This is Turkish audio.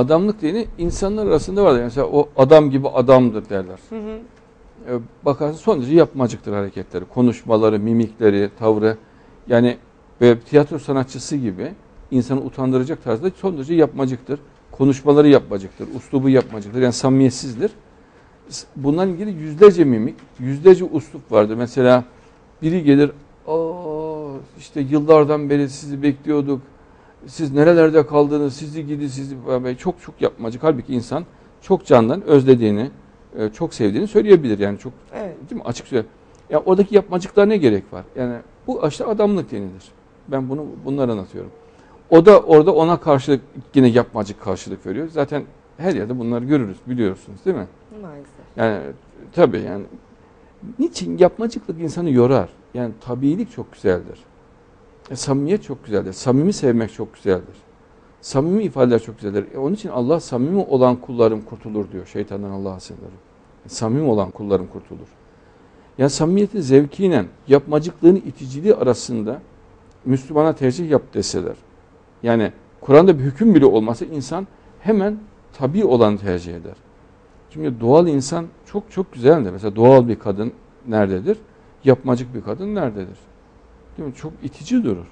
adamlık dini insanlar arasında vardır. Mesela o adam gibi adamdır derler. Hı hı. E, bakarsın son derece yapmacıktır hareketleri. Konuşmaları, mimikleri, tavrı. Yani böyle tiyatro sanatçısı gibi insanı utandıracak tarzda son derece yapmacıktır. Konuşmaları yapmacıktır. Uslubu yapmacıktır. Yani samimiyetsizdir. Bunlarla ilgili yüzlerce mimik, yüzlerce uslup vardır. Mesela biri gelir, Aa, işte yıllardan beri sizi bekliyorduk. Siz nerelerde kaldınız? Sizi gidi sizi böyle çok çok yapmacık. Halbuki insan çok candan özlediğini, e, çok sevdiğini söyleyebilir. Yani çok Evet. değil mi? Açık söyle. Ya oradaki yapmacıklar ne gerek var? Yani bu işte adamlık denilir. Ben bunu bunları anlatıyorum. O da orada ona karşılık yine yapmacık karşılık veriyor. Zaten her yerde bunları görürüz, biliyorsunuz değil mi? Maalesef. Yani tabii yani niçin yapmacıklık insanı yorar? Yani tabiilik çok güzeldir. E, samimiyet çok güzeldir. Samimi sevmek çok güzeldir. Samimi ifadeler çok güzeldir. E, onun için Allah samimi olan kullarım kurtulur diyor. Şeytandan Allah'a sığınırım. E, samimi olan kullarım kurtulur. Yani samimiyetin zevkiyle yapmacıklığın iticiliği arasında Müslümana tercih yap deseler. Yani Kur'an'da bir hüküm bile olmasa insan hemen tabi olanı tercih eder. Çünkü doğal insan çok çok güzeldir. Mesela doğal bir kadın nerededir? Yapmacık bir kadın nerededir? Değil mi? Çok itici durur.